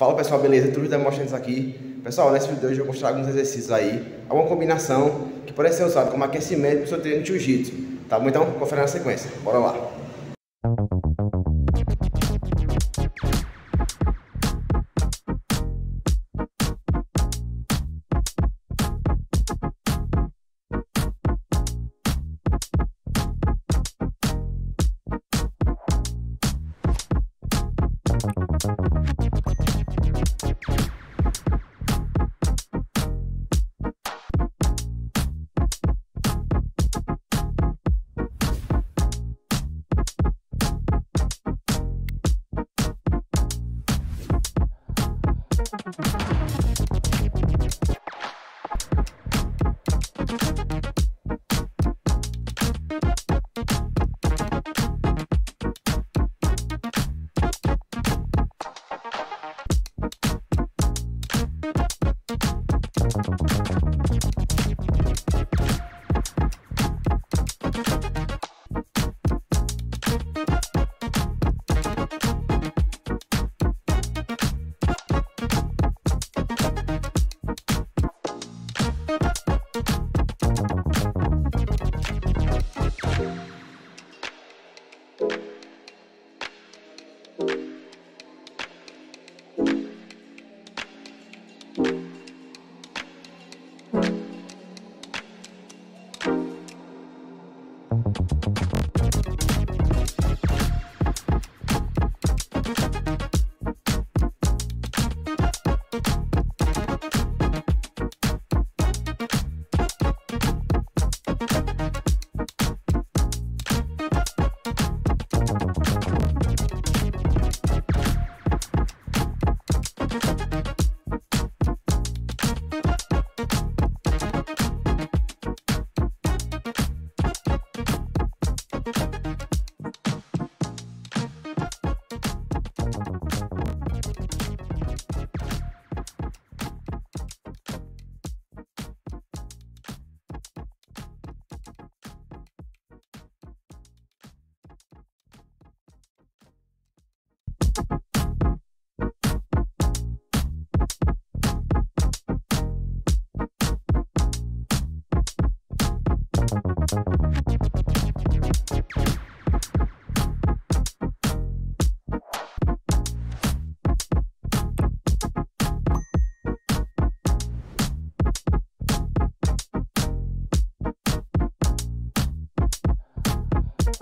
Fala pessoal, beleza? Tudo demonstrando isso aqui. Pessoal, nesse vídeo de hoje eu vou mostrar alguns exercícios aí, alguma combinação que pode ser usada como aquecimento para o seu treino de jiu-jitsu. Tá bom? Então, confere na sequência. Bora lá. you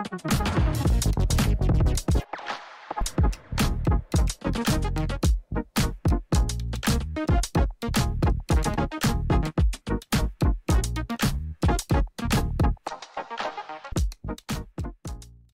Thank you.